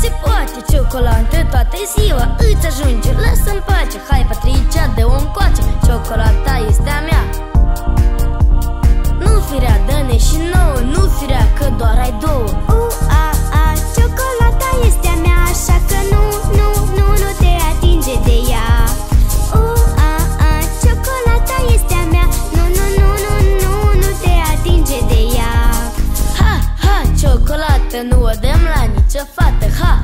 se poate Ciocolată toată ziua. Îți ajunge Lasă-mi pace, hai Patricia, de un coace. Ciocolata este a mea. Nu o dăm la nicio fată, ha!